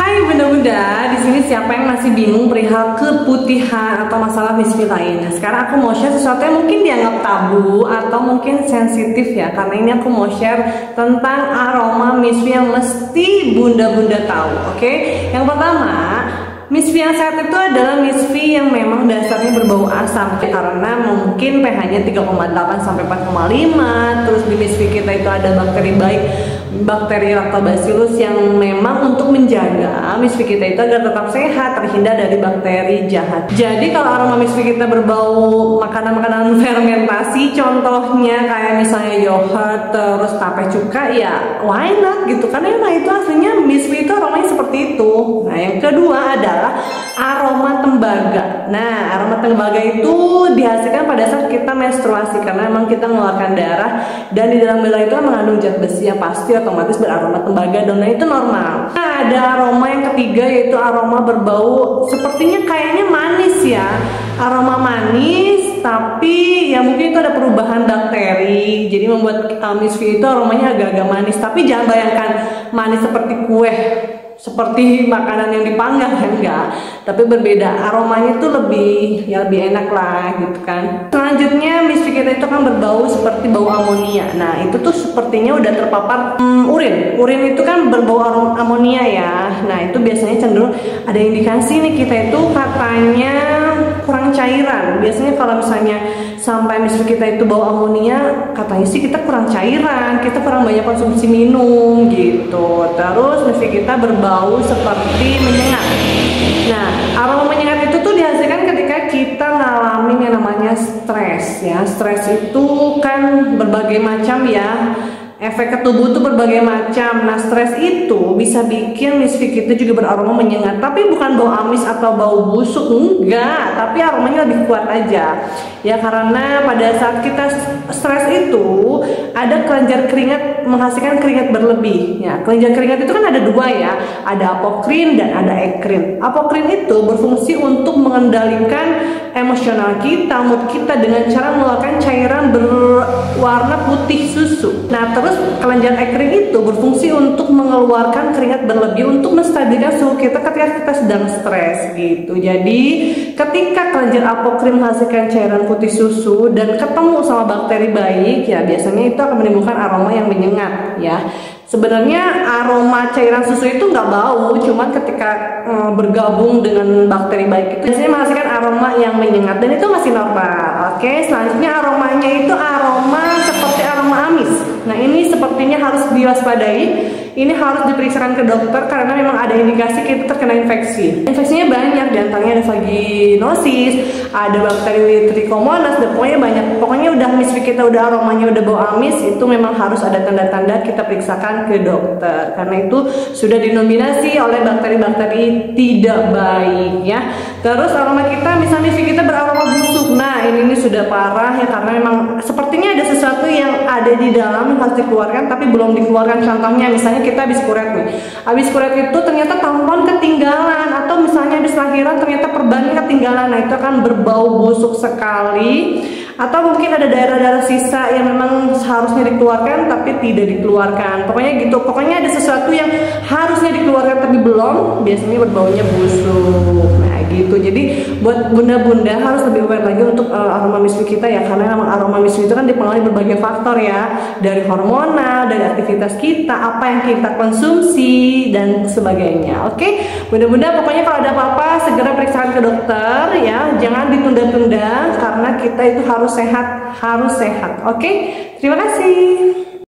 Hai bunda-bunda, di sini siapa yang masih bingung perihal keputihan atau masalah misfi lain? Nah, sekarang aku mau share sesuatu yang mungkin dianggap tabu atau mungkin sensitif ya, karena ini aku mau share tentang aroma misfi yang mesti bunda-bunda tahu. Oke, yang pertama Misfi yang sehat itu adalah misfi yang memang dasarnya berbau asam karena mungkin pH-nya 3,8 sampai 4,5 terus di misfi kita itu ada bakteri baik bakteri lactobacillus yang memang untuk menjaga misfi kita itu agar tetap sehat terhindar dari bakteri jahat. Jadi kalau aroma misfi kita berbau makanan-makanan fermentasi contohnya kayak misalnya yogurt terus tape cuka ya why not gitu karena itu aslinya misfi itu aromanya seperti itu. Nah yang kedua adalah aroma tembaga. Nah aroma tembaga itu dihasilkan pada saat kita menstruasi karena memang kita mengeluarkan darah dan di dalam darah itu mengandung zat besi yang pasti otomatis beraroma tembaga dan itu normal. Nah, ada aroma yang ketiga yaitu aroma berbau sepertinya kayaknya manis ya. Aroma manis tapi ya mungkin itu ada perubahan bakteri jadi membuat uh, misfi itu aromanya agak-agak manis tapi jangan bayangkan manis seperti kue seperti makanan yang dipanggang kan enggak. Tapi berbeda aromanya itu lebih ya lebih enak lah gitu kan. Selanjutnya misfi kita itu kan berbau seperti bau amonia. Nah itu tuh sepertinya udah terpapar hmm, urin. Urin itu kan berbau amonia ya. Nah itu biasanya cenderung ada indikasi nih kita itu katanya kurang cairan. Biasanya kalau misalnya sampai misfi kita itu bau amonia katanya sih kita kurang cairan kita kurang banyak konsumsi minum gitu terus misfi kita berbau bau seperti menyengat. Nah, aroma menyengat itu tuh dihasilkan ketika kita ngalamin yang namanya stres ya. Stres itu kan berbagai macam ya efek ke tubuh itu berbagai macam. Nah, stres itu bisa bikin misfit kita juga beraroma menyengat. Tapi bukan bau amis atau bau busuk, enggak. Tapi aromanya lebih kuat aja. Ya, karena pada saat kita stres itu ada kelenjar keringat menghasilkan keringat berlebih. Ya, kelenjar keringat itu kan ada dua ya. Ada apokrin dan ada ekrin. Apokrin itu berfungsi untuk mengendalikan emosional kita, mood kita dengan cara mengeluarkan cairan berwarna putih susu. Nah, terus Terus kelenjar ekring itu berfungsi untuk mengeluarkan keringat berlebih untuk menstabilkan suhu kita ketika kita sedang stres gitu. Jadi ketika kelenjar apokrin menghasilkan cairan putih susu dan ketemu sama bakteri baik ya biasanya itu akan menimbulkan aroma yang menyengat ya. Sebenarnya aroma cairan susu itu nggak bau, cuman ketika e, bergabung dengan bakteri baik itu biasanya menghasilkan aroma yang menyengat dan itu masih normal. Oke, selanjutnya aromanya itu aroma seperti aroma amis. Nah ini sepertinya harus diwaspadai. Ini harus diperiksakan ke dokter karena memang ada indikasi kita terkena infeksi. Infeksinya banyak, di antaranya ada vaginosis, ada bakteri trichomonas, dan pokoknya banyak. Pokoknya udah misfi kita udah aromanya udah bau amis, itu memang harus ada tanda-tanda kita periksakan ke dokter. Karena itu sudah dinominasi oleh bakteri-bakteri tidak baik ya. Terus aroma kita misalnya misfi kita beraroma busuk. Nah ini, ini sudah parah ya karena memang sepertinya ada sesuatu yang ada di dalam harus dikeluarkan tapi belum dikeluarkan. Contohnya misalnya kita habis kuret nih. Habis kuret itu ternyata tampon ketinggalan atau misalnya habis lahiran ternyata perban ketinggalan. Nah itu akan berbau busuk sekali. Atau mungkin ada daerah-daerah sisa yang memang seharusnya dikeluarkan tapi tidak dikeluarkan. Pokoknya gitu. Pokoknya ada sesuatu yang harusnya dikeluarkan tapi belum. Biasanya berbaunya busuk. Nah gitu. Jadi buat bunda-bunda harus lebih aware lagi untuk uh, aroma miswi kita ya karena memang aroma miswi itu kan dipengaruhi berbagai faktor ya. Dari hormonal dari aktivitas kita apa yang kita konsumsi dan sebagainya. Oke? Bunda-bunda pokoknya kalau ada apa-apa segera periksakan ke dokter ya. Jangan ditunda-tunda karena kita itu harus sehat harus sehat. Oke? Terima kasih